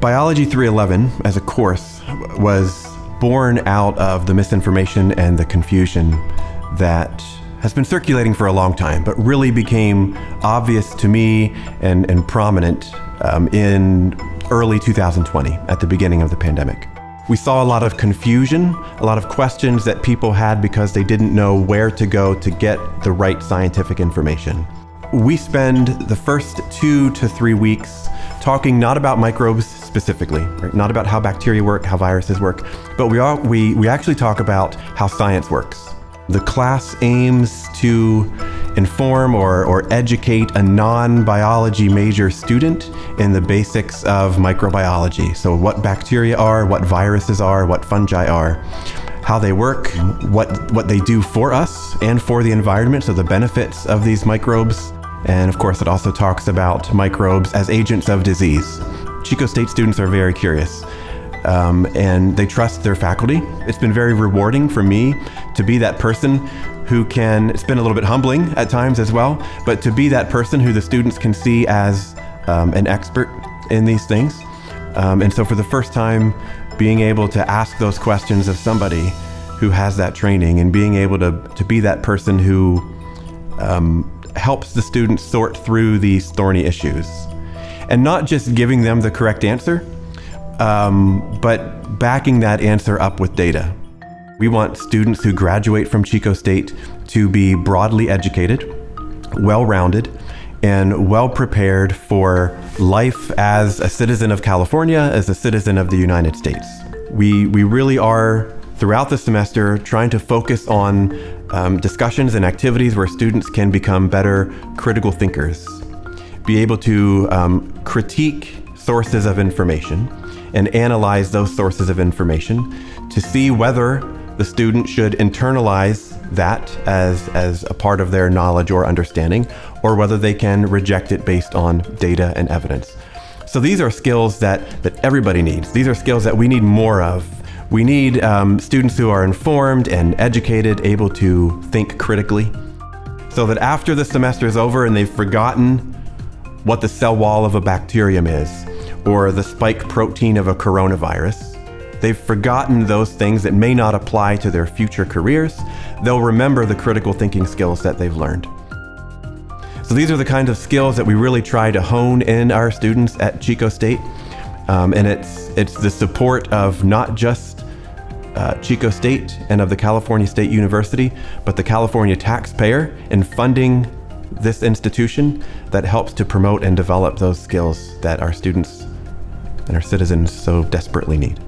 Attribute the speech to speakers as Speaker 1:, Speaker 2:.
Speaker 1: Biology 311 as a course was born out of the misinformation and the confusion that has been circulating for a long time, but really became obvious to me and, and prominent um, in early 2020 at the beginning of the pandemic. We saw a lot of confusion, a lot of questions that people had because they didn't know where to go to get the right scientific information. We spend the first two to three weeks talking not about microbes specifically, right? not about how bacteria work, how viruses work, but we, are, we, we actually talk about how science works. The class aims to inform or, or educate a non-biology major student in the basics of microbiology. So what bacteria are, what viruses are, what fungi are, how they work, what, what they do for us and for the environment, so the benefits of these microbes, and of course, it also talks about microbes as agents of disease. Chico State students are very curious. Um, and they trust their faculty. It's been very rewarding for me to be that person who can, it's been a little bit humbling at times as well, but to be that person who the students can see as um, an expert in these things. Um, and so for the first time, being able to ask those questions of somebody who has that training and being able to, to be that person who um, helps the students sort through these thorny issues. And not just giving them the correct answer, um, but backing that answer up with data. We want students who graduate from Chico State to be broadly educated, well rounded, and well prepared for life as a citizen of California, as a citizen of the United States. We, we really are, throughout the semester, trying to focus on um, discussions and activities where students can become better critical thinkers, be able to um, critique sources of information and analyze those sources of information to see whether the student should internalize that as, as a part of their knowledge or understanding, or whether they can reject it based on data and evidence. So these are skills that, that everybody needs. These are skills that we need more of we need um, students who are informed and educated, able to think critically, so that after the semester is over and they've forgotten what the cell wall of a bacterium is, or the spike protein of a coronavirus, they've forgotten those things that may not apply to their future careers, they'll remember the critical thinking skills that they've learned. So these are the kinds of skills that we really try to hone in our students at Chico State. Um, and it's, it's the support of not just uh, Chico State and of the California State University, but the California taxpayer in funding this institution that helps to promote and develop those skills that our students and our citizens so desperately need.